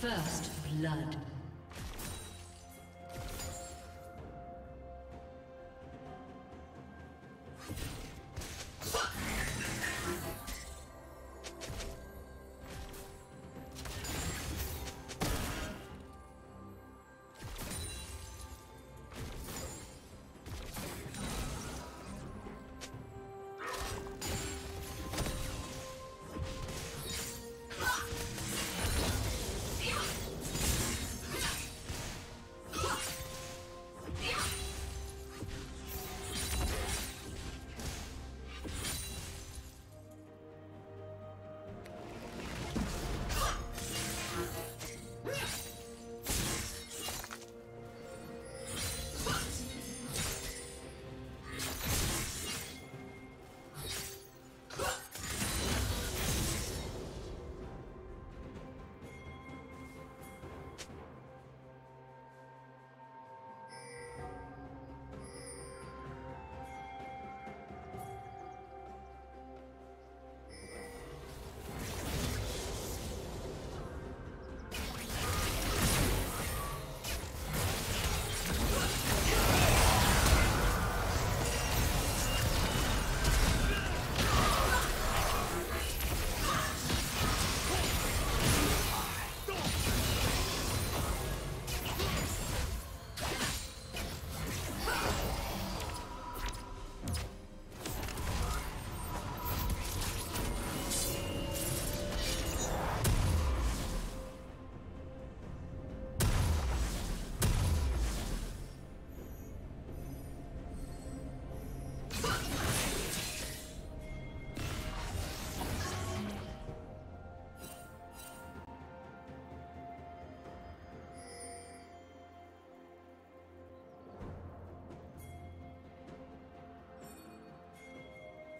First blood.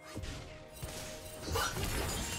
Fuck!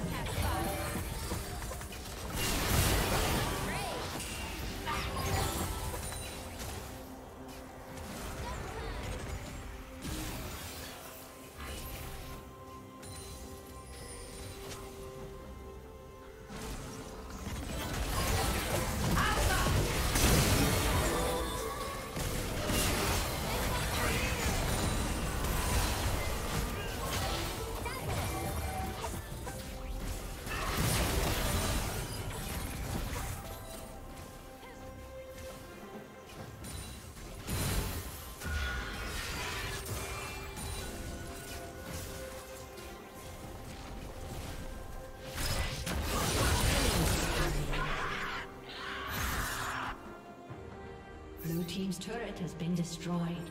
Has been destroyed.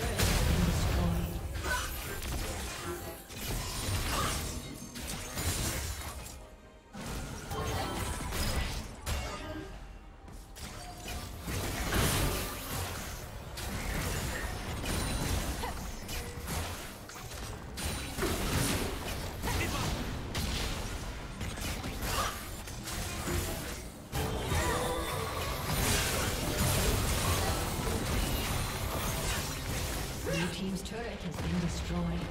destroyed.